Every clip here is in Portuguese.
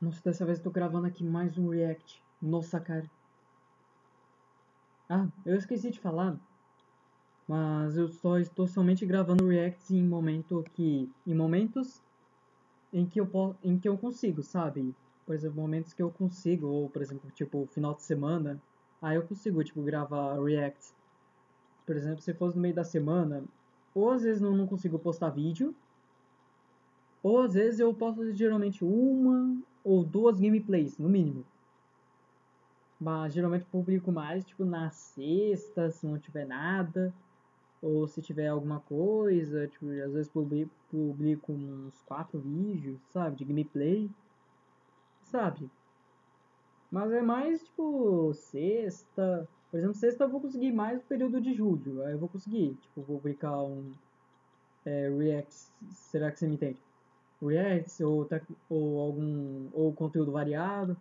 Nossa, dessa vez eu tô gravando aqui mais um react. Nossa, cara. Ah, eu esqueci de falar. Mas eu só estou somente gravando reacts em momento que em momentos em que eu po- em que eu consigo, sabe? Por exemplo, momentos que eu consigo ou por exemplo, tipo, final de semana, aí eu consigo tipo gravar reacts. Por exemplo, se fosse no meio da semana, ou às vezes eu não consigo postar vídeo, ou às vezes eu posto geralmente uma ou duas gameplays, no mínimo. Mas geralmente publico mais, tipo, na sexta, se não tiver nada. Ou se tiver alguma coisa, tipo, às vezes publico, uns quatro vídeos, sabe, de gameplay. Sabe? Mas é mais, tipo, sexta. Por exemplo, sexta eu vou conseguir mais no período de julho. Aí eu vou conseguir, tipo, publicar um é, reacts. Será que você me entende? Reacts ou, ou algum. ou conteúdo variado.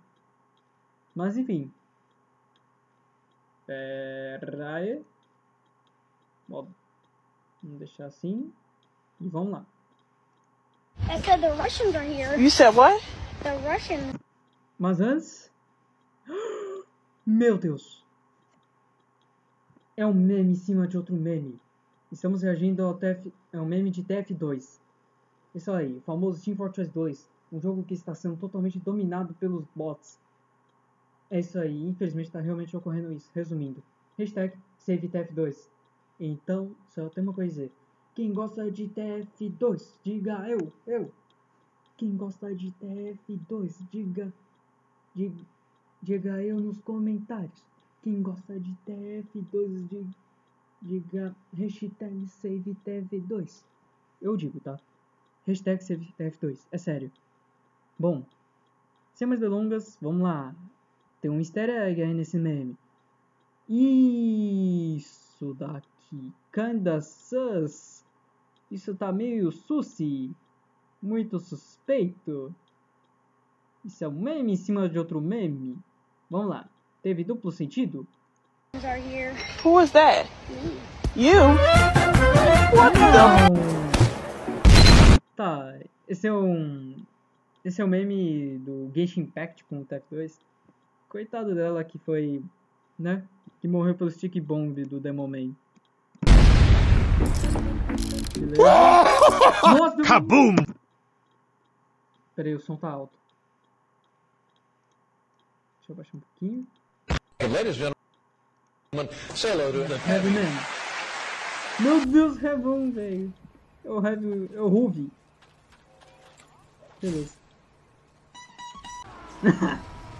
Mas enfim. Pera aí. Ó, Vamos deixar assim. E vamos lá. I said the Russians are here. You said what? The Russians. Mas antes. Meu Deus! É um meme em cima de outro meme. Estamos reagindo ao TF. É um meme de TF2. Isso aí, o famoso Team Fortress 2. Um jogo que está sendo totalmente dominado pelos bots. É isso aí, infelizmente está realmente ocorrendo isso. Resumindo, hashtag SaveTF2. Então, só tem uma coisa a dizer. Quem gosta de TF2, diga eu, eu. Quem gosta de TF2, diga, diga, diga eu nos comentários. Quem gosta de TF2, diga, diga hashtag SaveTF2. Eu digo, tá? Hashtag SaveTF2, é sério. Bom, sem mais delongas, vamos lá. Tem um easter egg aí nesse meme. Isso daqui, kinda sus. Isso tá meio sushi. Muito suspeito. Isso é um meme em cima de outro meme. Vamos lá. Teve duplo sentido? Who was that? You? What the? Tá, esse é um. Esse é o meme do Genshin Impact com o TF2. Coitado dela que foi. né? Que morreu pelo stick bomb do Demoman. Beleza? Nossa, Kaboom! Pera aí, o som tá alto. Deixa eu baixar um pouquinho. Ladies and gentlemen, say hello to Heavy Man. Meu Deus, Heaven, velho. É o Heavy. É o Ruby. Beleza.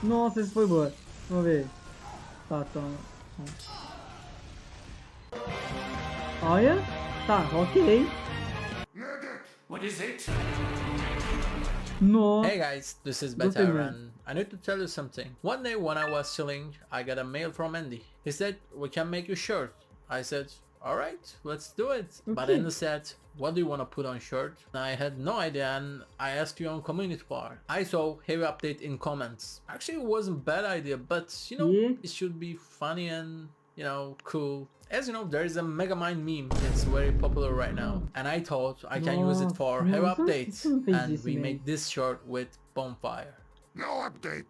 Nossa, esse foi boa. Vamos ver. Tá, toma. Olha. Tá, ok. What is it? Nossa. Hey guys, this is Good Better I need to tell you something. One day when I was chilling, I got a mail from Andy. He said, we can make you shirt. I said, alright, let's do it. But Okay. Andy said, what do you want to put on shirt? I had no idea and I asked you on community bar. I saw heavy update in comments. Actually, it wasn't bad idea, but you know, Yeah. it should be funny and, you know, cool. As you know, there is a Megamind meme that's very popular right now. And I thought I can use it for Nossa, heavy updates. isso não fez And we mesmo. make this shirt with bonfire. No update.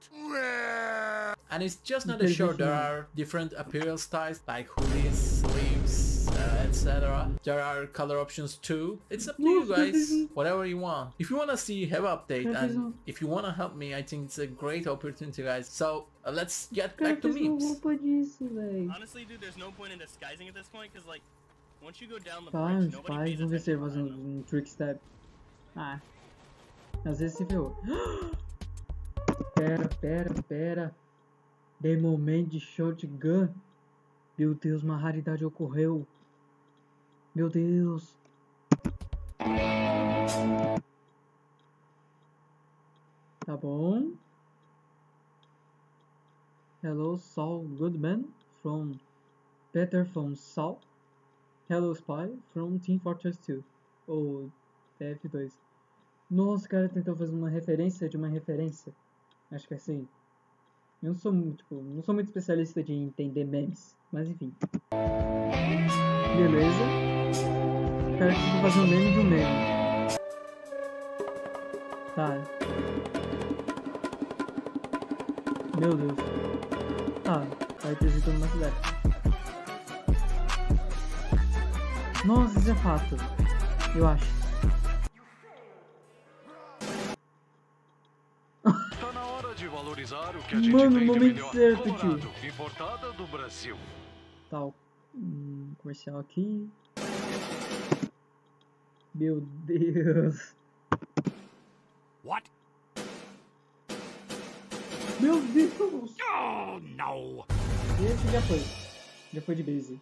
And it's just not a shirt, there are different apparel styles like hoodies, sleeves, etc. There are color options too. It's up to you guys, whatever you want. If you wanna see have update and if you wanna help me, I think it's a great opportunity guys. So uh, let's get back to fez memes. roupa disso, velho. Honestly, dude, there's no point in disguising at this point because, like, once you go down the Faz, bridge, nobody faz. pays Vamos ver se ele attention. faz um, um trick step. Ah. Às vezes se ferrou. Pera, pera, pera. The moment de shotgun. Meu Deus, uma raridade ocorreu. Meu Deus. Tá bom. Hello, Saul Goodman from Better from Saul. Hello, Spy from Team Fortress 2. Ou TF2. Nossa, o cara tentou fazer uma referência de uma referência. Acho que é assim. Eu não sou muito, tipo, não sou muito especialista de entender memes, mas enfim. Beleza. O cara tentou fazer um meme de um meme. Tá. Meu Deus. Ah, vai ter sido numa cidade. Nossa, isso é fato. Eu acho. Tá na hora de valorizar o que a gente Mano, tem de momento melhor. certo, tio. importada do Brasil. Tal. Hum, comercial aqui. Meu Deus. What? Meu Deus. Oh, no! Esse já foi. Já foi de base.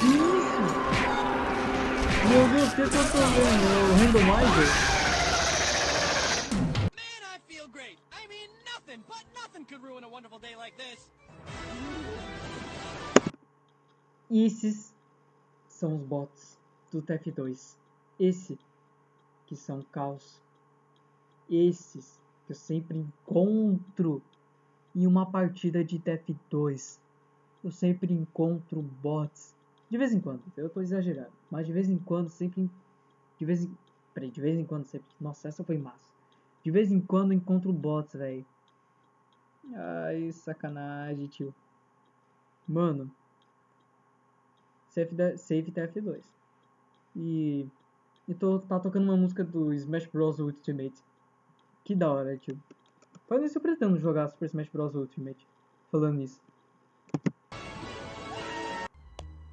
Que isso? Meu Deus, o que, que eu tô vendo? É o randomizer? Man, I feel great. I mean, nothing, but nothing could ruin a wonderful day like this. Esses são os bots do TF2. Esse que são caos. Esses que eu sempre encontro em uma partida de TF2. Eu sempre encontro bots. De vez em quando, eu tô exagerando. Mas de vez em quando, sempre. De vez em. Peraí, de vez em quando sempre. Nossa, essa foi massa. De vez em quando encontro bots, velho. Ai, sacanagem, tio. Mano, Save, Save TF2. E. E tô, tá tocando uma música do Smash Bros. Ultimate. Que da hora, tio. Falando isso, eu pretendo jogar Super Smash Bros. Ultimate. Falando isso.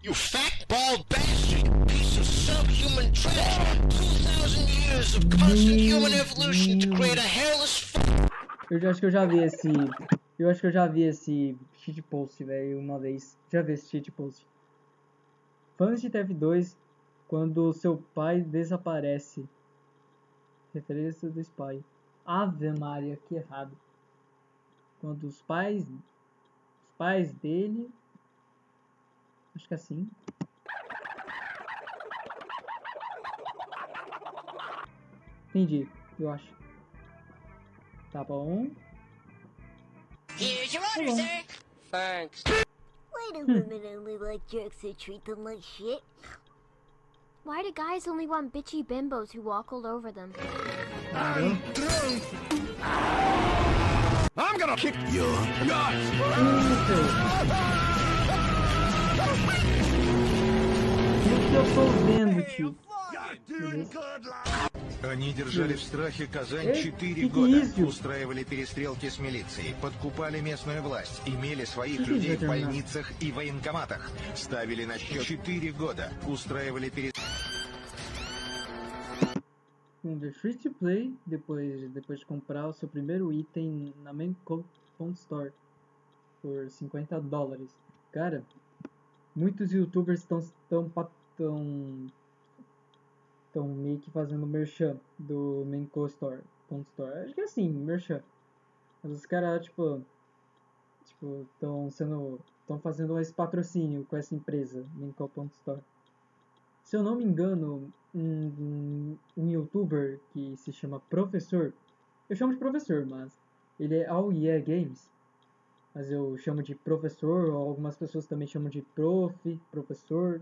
You fat, bald bastard! Piece of subhuman trash! 2,000 years of constant human evolution to create a hairless Eu já acho que eu já vi esse. Eu acho que eu já vi esse cheat velho, uma vez. Já vi esse cheat. Fãs de TF2, quando seu pai desaparece. Referência do Spy. Ave Maria, que errado. Quando os pais. Os pais dele. Acho que é assim. Entendi, eu acho. Tá bom. Here's your order, order, sir. sir. Thanks. Why do women only like jerks who treat them like shit? Why do guys only want bitchy bimbos who walk all over them? Caramba. I'm gonna kick your nuts! Они держали в страхе Казань Эй, четыре какие года, ездят? устраивали перестрелки с милицией, подкупали местную власть, имели своих людей в больницах и военкоматах, ставили на счет четыре года, устраивали перестрелки. Vamos ver, free to play, depois, depois de comprar o seu primeiro item na main co- Phone Store por 50 dólares. Cara, muitos youtubers estão tão, pa- tão, tão meio que fazendo merchan do main co store, Phone Store. Acho que é assim, merchan. Mas os caras, tipo, tipo, estão sendo, estão fazendo esse patrocínio com essa empresa, Phone Store. Se eu não me engano, um, um youtuber que se chama Professor, eu chamo de Professor, mas ele é All Yeah Games, mas eu chamo de Professor, algumas pessoas também chamam de Prof, Professor,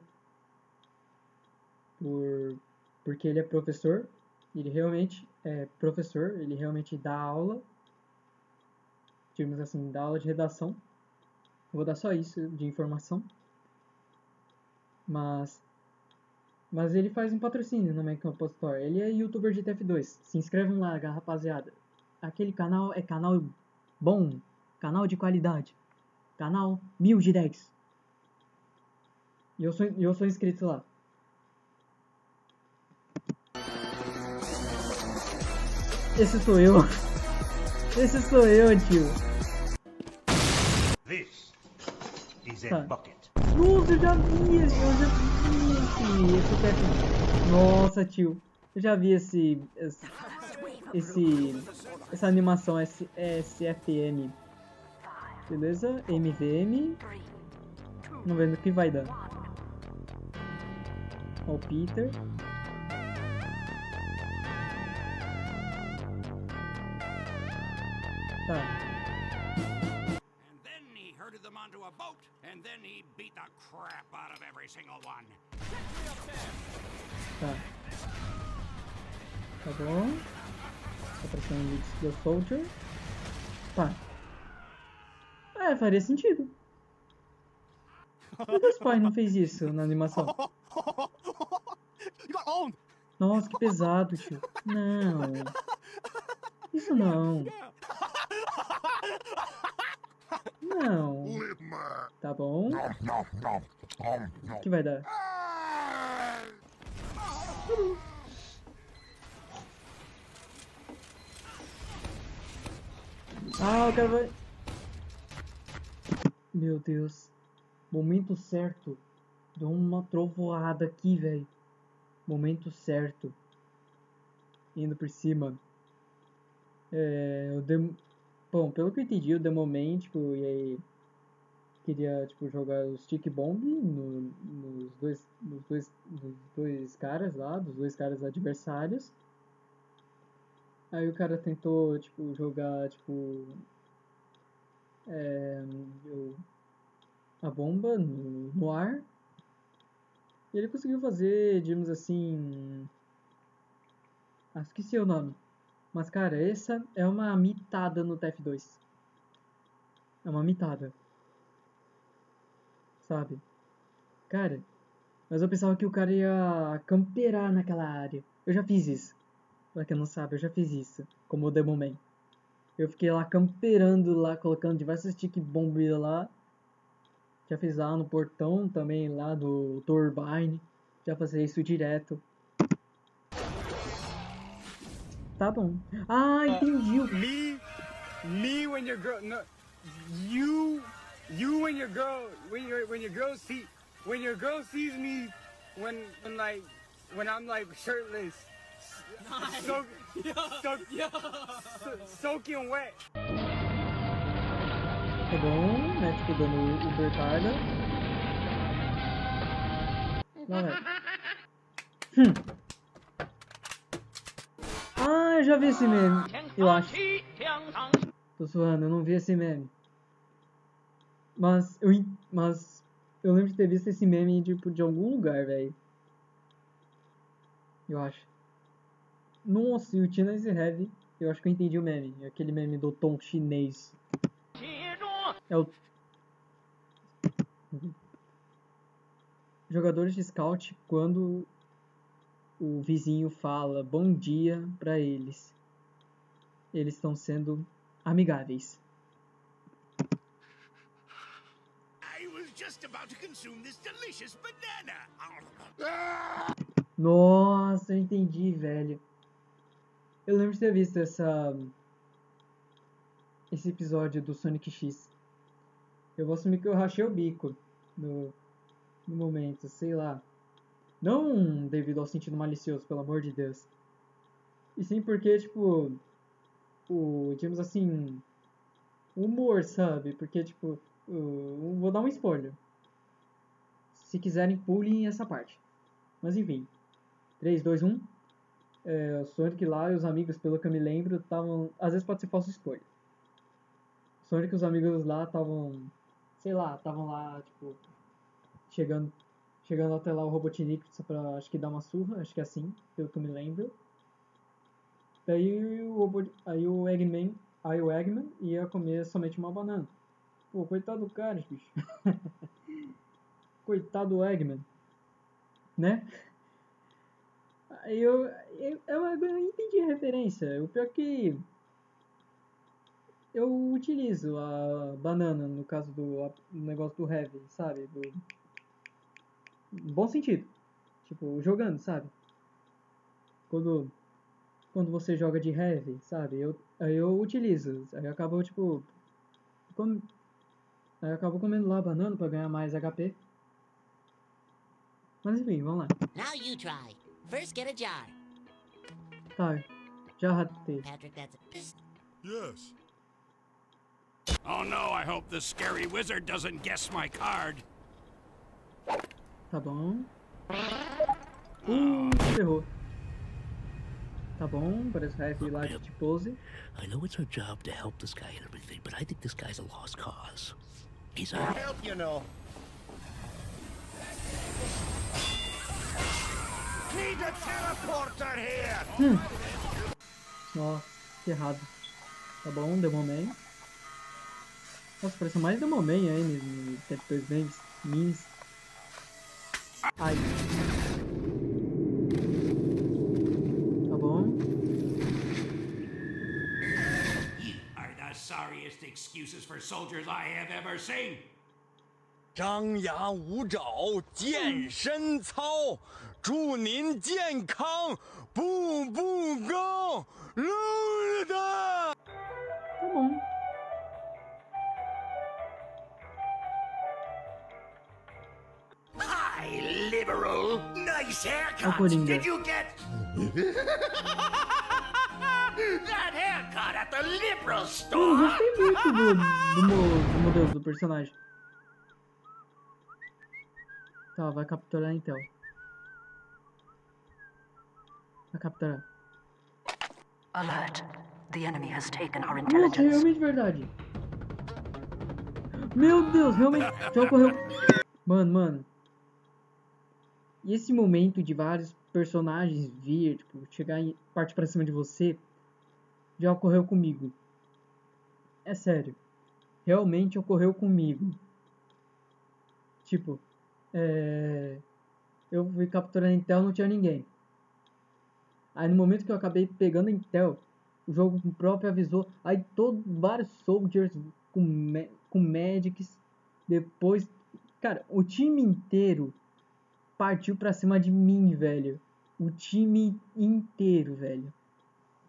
por, porque ele é professor, ele realmente é professor, ele realmente dá aula, digamos assim, dá aula de redação. Vou dar só isso de informação. Mas mas ele faz um patrocínio no Up Store. Ele é youtuber de TF2. Se inscrevam lá, rapaziada. Aquele canal é canal bom, canal de qualidade. Canal 1000 de 10. E eu sou, eu sou inscrito lá. Esse sou eu. Esse sou eu, tio. This is Tá. a bucket. Nossa, eu já vi, esse- eu já vi esse, esse TF... Nossa, tio, eu já vi esse, esse, esse essa animação S, SFM, beleza? MVM, vamos ver no que vai dar. Ó o Peter. And then he herded them on onto a boat, and then he beat the crap out of every single one. Tá. Tá bom. Operação Elite Steel Soldier. Tá. É, faria sentido. Por que o Spy não fez isso na animação? Nossa, que pesado, tio. Não. Isso não. Não. Tá bom. O que vai dar? Ah, o cara vai. Meu Deus. Momento certo. Deu uma trovoada aqui, velho. Momento certo. Indo por cima. É, o Dem... Bom, pelo que eu entendi, o Demoman, tipo, e aí queria, tipo, jogar o Stick Bomb no, nos, dois, nos, dois, nos dois caras lá, dos dois caras adversários. Aí o cara tentou, tipo, jogar, tipo, é, a bomba no, no ar. E ele conseguiu fazer, digamos assim... Ah, esqueci o nome. Mas, cara, essa é uma mitada no TF2. É uma mitada. Sabe? Cara, mas eu pensava que o cara ia camperar naquela área. Eu já fiz isso. Pra quem não sabe, eu já fiz isso. Como o Demoman. Eu fiquei lá camperando lá, colocando diversos stick bomb lá. Já fiz lá no portão também, lá do Turbine. Já fazia isso direto. Tá bom. Ah, entendi. o- Me, me when your girl, no, you, you when your girl, when your when your girl see, when your girl sees me, when when like, when I'm like shirtless, so, so, so, soaking wet. Tá bom, né? Tipo, dando Uber carga. Lá vai. Hum. Ah, eu já vi esse meme. Eu acho. Tô suando, eu não vi esse meme. Mas eu, mas eu lembro de ter visto esse meme tipo, de algum lugar, velho. Eu acho. Nossa, e o Chinese Heavy, eu acho que eu entendi o meme. Aquele meme do tom chinês. É o. Jogadores de scout quando o vizinho fala bom dia pra eles. Eles estão sendo amigáveis. Nossa, eu entendi, velho. Eu lembro de ter visto essa esse episódio do Sonic X. Eu vou assumir que eu rachei o bico no, no momento, sei lá. Não devido ao sentido malicioso, pelo amor de Deus. E sim porque, tipo, o, digamos assim, humor, sabe? Porque, tipo, vou dar um spoiler. Se quiserem, pulem essa parte. Mas enfim. 3, 2, 1. É, o Sonic lá e os amigos, pelo que eu me lembro, estavam. Às vezes pode ser falso spoiler. Sonic e os amigos lá estavam. Sei lá, estavam lá, tipo. Chegando. Chegando até lá o Robotnik só pra acho que dar uma surra, acho que é assim, pelo que eu me lembro. Daí o, Robot, aí o Eggman. Aí o Eggman ia comer somente uma banana. Pô, coitado do cara, bicho. coitado do Eggman. Né? Aí eu, eu, eu, eu entendi a referência. O pior que eu utilizo a banana no caso do negócio do heavy, sabe? Do bom sentido. Tipo, jogando, sabe? Quando quando você joga de heavy, sabe? Eu aí eu utilizo. Aí eu acabo tipo com, aí eu acabo comendo lá a banana pra ganhar mais HP. Mas enfim, vamos lá. Now you try. First, get a jar. Tá, já ratei. Patrick, that's Yes. Oh no, I hope the scary wizard doesn't guess my card. Tá bom. Uh, ferrou. Tá bom, parece heavy lá de pose. I know it's our job to help this guy and everything, but I think this guy's a lost cause. He's a Help, you know. Need a teleporter here. Hum. Nossa, que errado. Tá bom, Demoman. Nossa, parece mais Demoman aí Cat 2 Games. Minis. Ai. Tá bom. are the sorriest excuses for soldiers I have ever seen. 张牙舞爪，健身操，祝您健康，步步高，撸的。Liberal. Nice haircut. Did you get that haircut at the liberal Eu store? gostei muito do, do, do modelo do personagem. Tá, vai capturar Intel. Vai capturar. Alert. The enemy has taken our Nossa, intelligence. realmente verdade. Meu Deus, realmente já ocorreu. Mano, mano. E esse momento de vários personagens vir, tipo, chegar e partir pra cima de você, já ocorreu comigo. É sério. Realmente ocorreu comigo. Tipo, é... eu fui capturar a Intel, não tinha ninguém. Aí no momento que eu acabei pegando a Intel, o jogo próprio avisou. Aí todos vários soldiers com, com medics. Depois, cara, o time inteiro partiu pra cima de mim, velho. O time inteiro, velho.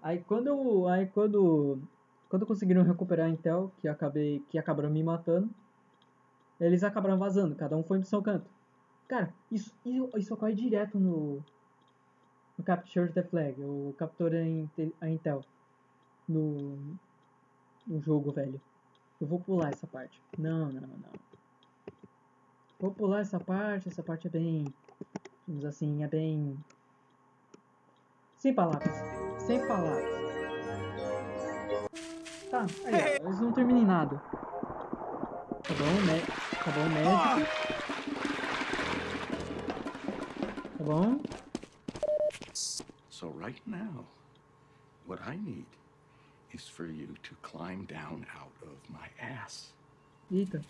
Aí quando aí quando quando conseguiram recuperar a Intel, que eu acabei que acabaram me matando, eles acabaram vazando, cada um foi pro seu canto. Cara, isso isso, isso ocorre direto no no Capture the Flag, o captura a Intel no, no jogo, velho. Eu vou pular essa parte. Não, não, não. Vou pular essa parte, essa parte é bem, digamos assim, é bem sem palavras, sem palavras. Tá, aí, ó, eles não terminam em nada. Tá bom, né? Tá bom, médico. Tá bom. So right now, what I need is for you to climb down out of my ass. Eita.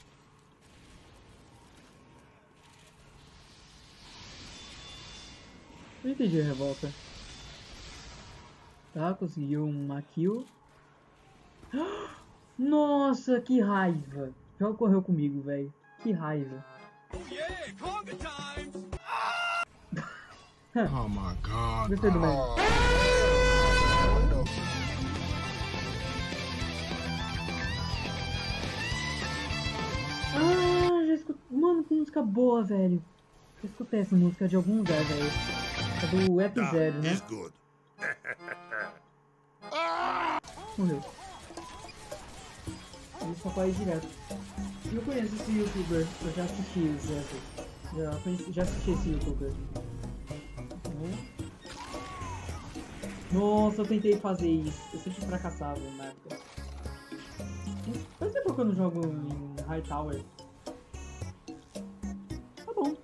Não entendi a revolta. Tá, conseguiu uma kill. Nossa, que raiva. Já ocorreu comigo, velho. Que raiva. Oh my god. Gostei do meme. Ah, já escutei. Mano, que música boa, velho. Já escutei essa música de algum lugar, velho. É do Ep Zero, né? Morreu. Ele só faz direto. Eu conheço esse youtuber, eu já assisti vezes. Já, conheci, já assisti esse youtuber. Uhum. Nossa, eu tentei fazer isso. Eu sempre fracassava na época. Faz tempo que eu não jogo em Hightower. Tá bom.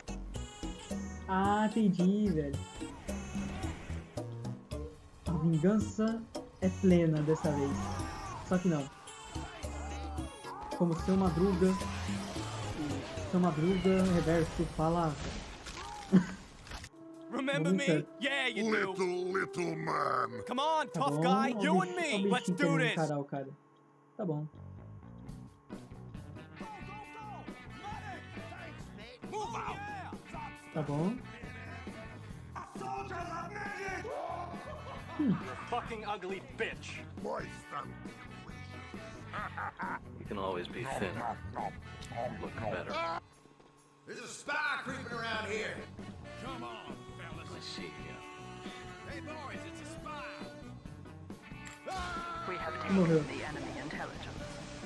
Ah, entendi, velho. Vingança é plena dessa vez. Só que não. Como seu Madruga. Seu Madruga reverso fala. Remember me? Yeah, you do. Little, little man. Come on, Tá tough bom, guy. o You and me. bichinho Let's do this. encarar o cara. Tá bom. Move out. Tá bom. You fucking ugly bitch. Moist and You can always be thinner. Look better. There's a spy creeping around here. Come on, fellas. I see you. Hey, boys, it's a spy. We have Morreu. taken the enemy intelligence.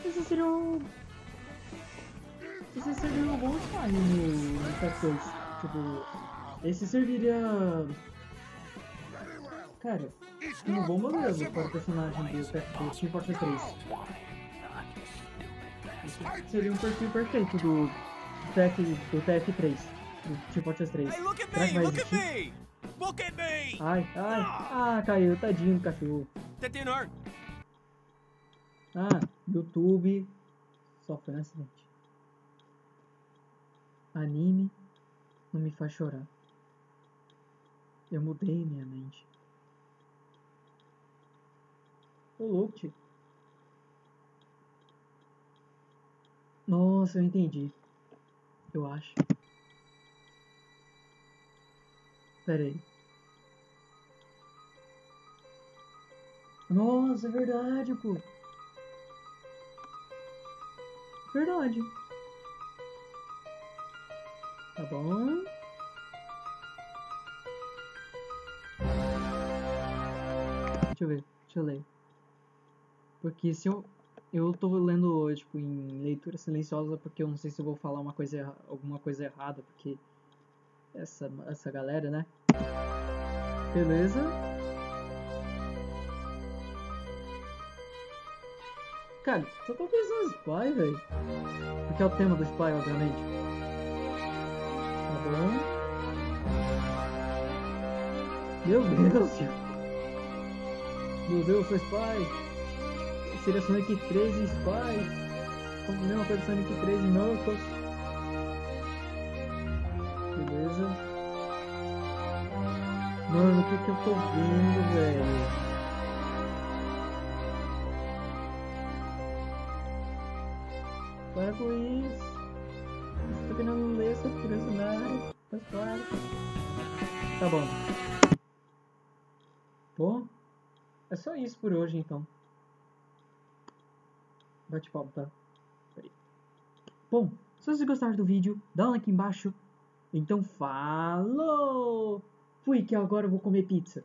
Esse seria um. Esse seria um bom spy no, no Path 2. Tipo, esse serviria. Cara, um bom modelo para o personagem do Path 2 Team Fortress 3. seria um perfil perfeito do TF, do TF3, do Team Fortress 3. Hey, look at Será que me! vai Look at existir? me! Look at me! Ai, ai, ah, caiu, tadinho do cachorro. That didn't hurt. Ah, YouTube só foi um acidente. Anime não me faz chorar. Eu mudei minha mente. Ô louco, tio. Nossa, eu entendi. Eu acho. Pera aí. Nossa, é verdade, pô. Verdade. Tá bom. Deixa eu ver, deixa eu ler. Porque se eu. Eu tô lendo, tipo, em leitura silenciosa porque eu não sei se eu vou falar uma coisa, alguma coisa errada, porque essa, essa galera, né? Beleza. Cara, só tô pensando em Spy, velho. Porque é o tema do Spy, obviamente. Tá bom. Meu Deus. Meu Deus, eu sou Spy. Seria Sonic 3 e Spy. Como mesma coisa Sonic 3 e Knuckles. Beleza. Mano, o que que eu tô vendo, velho? Para com isso. Tá querendo ler sobre personagem. Tá claro. Tá bom. Bom, é só isso por hoje então. Bate palma, tá? Peraí. Bom, se vocês gostaram do vídeo, dá um like embaixo. Então falou! Fui que agora eu vou comer pizza.